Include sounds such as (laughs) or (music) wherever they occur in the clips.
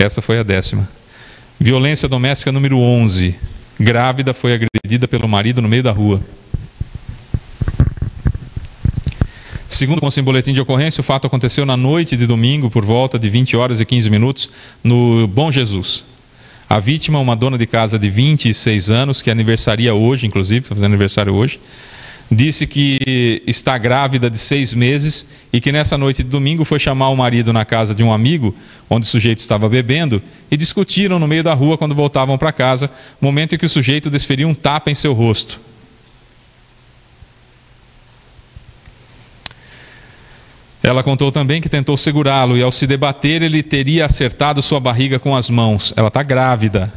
Essa foi a décima. Violência doméstica número 11. Grávida foi agredida pelo marido no meio da rua. Segundo o boletim de ocorrência, o fato aconteceu na noite de domingo, por volta de 20 horas e 15 minutos, no Bom Jesus. A vítima, uma dona de casa de 26 anos, que aniversaria hoje, inclusive, fazendo aniversário hoje, disse que está grávida de seis meses e que nessa noite de domingo foi chamar o marido na casa de um amigo, onde o sujeito estava bebendo, e discutiram no meio da rua quando voltavam para casa, momento em que o sujeito desferiu um tapa em seu rosto. Ela contou também que tentou segurá-lo e, ao se debater, ele teria acertado sua barriga com as mãos. Ela está grávida.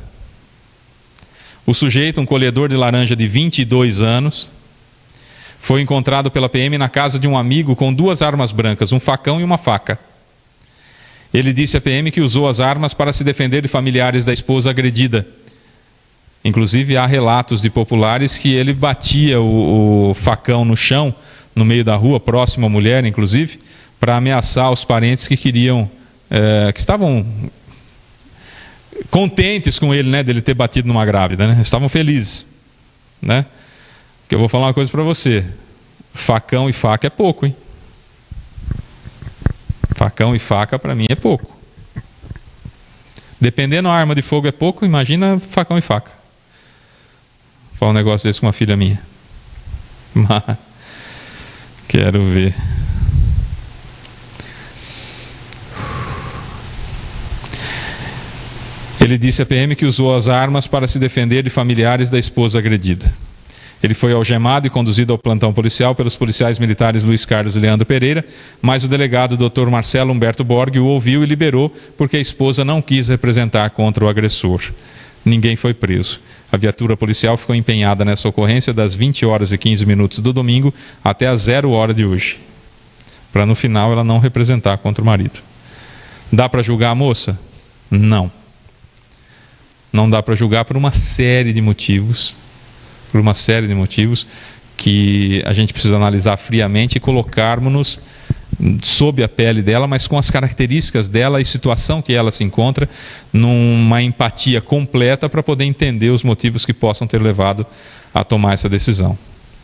O sujeito, um colhedor de laranja de 22 anos, foi encontrado pela PM na casa de um amigo com duas armas brancas, um facão e uma faca. Ele disse à PM que usou as armas para se defender de familiares da esposa agredida. Inclusive, há relatos de populares que ele batia o, o facão no chão no meio da rua, próximo à mulher, inclusive, para ameaçar os parentes que queriam, é, que estavam contentes com ele, né, dele ter batido numa grávida, né? Estavam felizes, né? Que eu vou falar uma coisa para você. Facão e faca é pouco, hein? Facão e faca para mim é pouco. Dependendo da arma de fogo é pouco, imagina facão e faca. Vou falar um negócio desse com uma filha minha. (laughs) Mas Quero ver. Ele disse à PM que usou as armas para se defender de familiares da esposa agredida. Ele foi algemado e conduzido ao plantão policial pelos policiais militares Luiz Carlos e Leandro Pereira, mas o delegado Dr. Marcelo Humberto Borg o ouviu e liberou porque a esposa não quis representar contra o agressor. Ninguém foi preso. A viatura policial ficou empenhada nessa ocorrência das 20 horas e 15 minutos do domingo até a zero hora de hoje, para no final ela não representar contra o marido. Dá para julgar a moça? Não. Não dá para julgar por uma série de motivos, por uma série de motivos que a gente precisa analisar friamente e colocarmos-nos sob a pele dela, mas com as características dela e situação que ela se encontra, numa empatia completa para poder entender os motivos que possam ter levado a tomar essa decisão.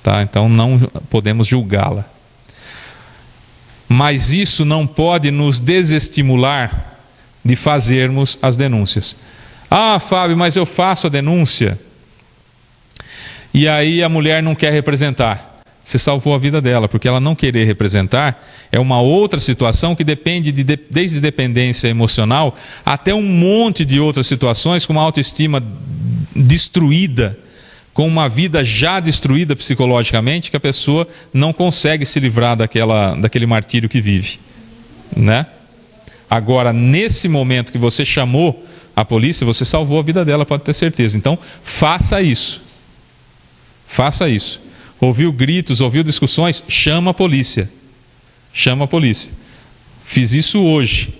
Tá? Então não podemos julgá-la. Mas isso não pode nos desestimular de fazermos as denúncias. Ah, Fábio, mas eu faço a denúncia. E aí a mulher não quer representar você salvou a vida dela, porque ela não querer representar é uma outra situação que depende de, desde dependência emocional até um monte de outras situações com uma autoestima destruída, com uma vida já destruída psicologicamente, que a pessoa não consegue se livrar daquela, daquele martírio que vive, né? Agora, nesse momento que você chamou a polícia, você salvou a vida dela, pode ter certeza. Então, faça isso. Faça isso ouviu gritos, ouviu discussões, chama a polícia. Chama a polícia. Fiz isso hoje.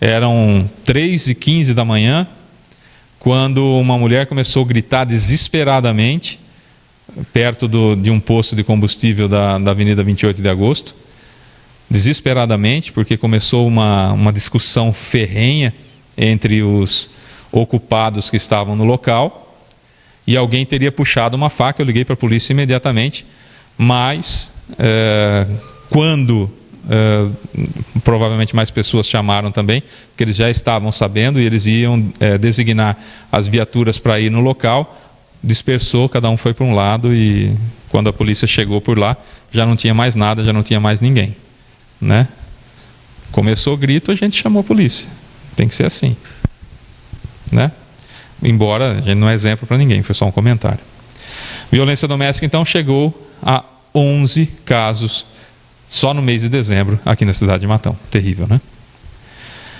Eram 3 e 15 da manhã, quando uma mulher começou a gritar desesperadamente, perto do, de um posto de combustível da, da Avenida 28 de Agosto. Desesperadamente, porque começou uma, uma discussão ferrenha entre os ocupados que estavam no local e alguém teria puxado uma faca. Eu liguei para a polícia imediatamente, mas é, quando é, provavelmente mais pessoas chamaram também, porque eles já estavam sabendo e eles iam é, designar as viaturas para ir no local, dispersou, cada um foi para um lado e quando a polícia chegou por lá já não tinha mais nada, já não tinha mais ninguém, né? Começou o grito, a gente chamou a polícia. Tem que ser assim, né? Embora não é exemplo para ninguém, foi só um comentário. Violência doméstica, então, chegou a 11 casos só no mês de dezembro aqui na cidade de Matão. Terrível, né?